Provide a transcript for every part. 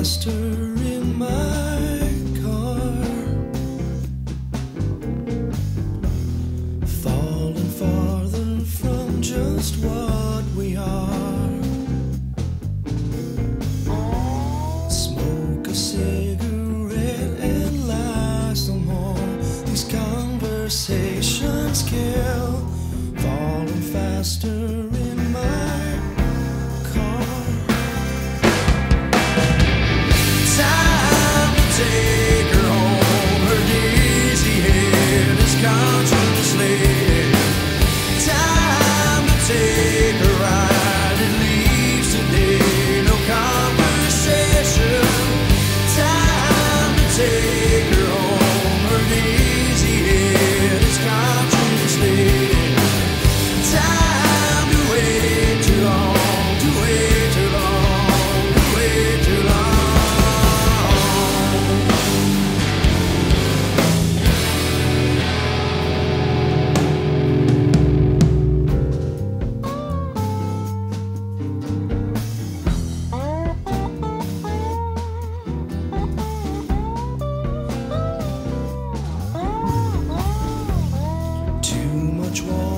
Faster in my car. Falling farther from just what we are. Smoke a cigarette and lie some more. These conversations kill. Falling faster in my Time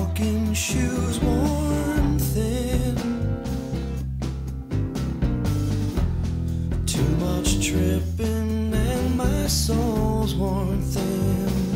walking, shoes worn thin. Too much tripping, and my soul's worn thin.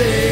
say